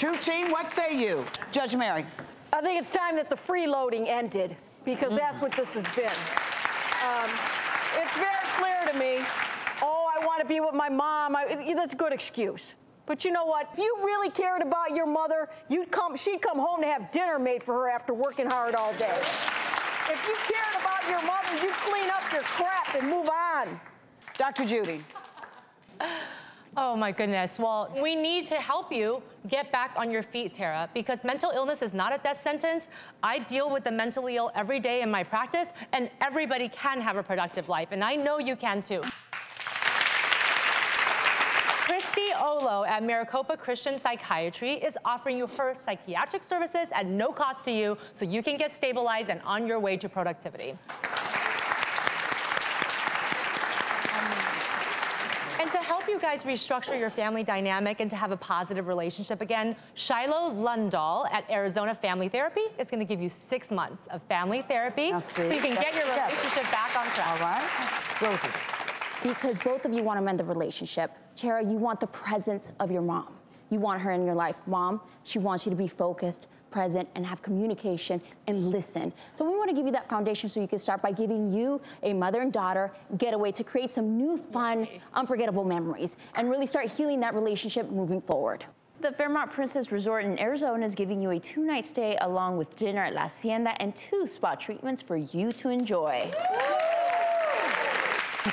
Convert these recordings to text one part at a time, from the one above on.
Truth team, what say you? Judge Mary. I think it's time that the freeloading ended because that's what this has been. Um, it's very clear to me. Oh, I want to be with my mom. I, that's a good excuse. But you know what? If you really cared about your mother, you'd come. She'd come home to have dinner made for her after working hard all day. If you cared about your mother, you'd clean up your crap and move on. Dr. Judy. Oh my goodness. Well, we need to help you get back on your feet, Terra, because mental illness is not a death sentence. I deal with the mentally ill every day in my practice, and everybody can have a productive life, and I know you can too. Christy Olo at Maricopa Christian Psychiatry is offering you her psychiatric services at no cost to you so you can get stabilized and on your way to productivity. To help you guys restructure your family dynamic and to have a positive relationship again, Shiloh Lundahl at Arizona Family Therapy is going to give you six months of family therapy so you can get your relationship back on track. All right. Rosie. Because both of you want to mend the relationship. Terra, you want the presence of your mom. You want her in your life. Mom, she wants you to be focused, present, and have communication and listen. So we want to give you that foundation so you can start by giving you a mother and daughter getaway to create some new, fun, unforgettable memories and really start healing that relationship moving forward. The Fairmont Princess Resort in Arizona is giving you a two-night stay along with dinner at La Hacienda and two spa treatments for you to enjoy.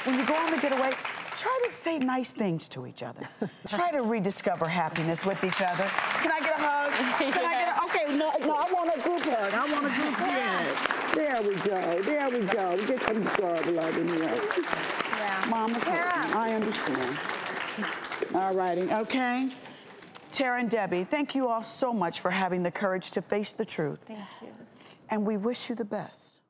When you go on the getaway, try to say nice things to each other. try to rediscover happiness with each other. Can I get a hug? Can I get a, okay, no, no, I want a good hug. I want a group hug. There we go, there we go. Get some love, love in here. Yeah. Mama's hurting. I understand. All righty, okay. Terra and Debby, thank you all so much for having the courage to face the truth. Thank you. And we wish you the best.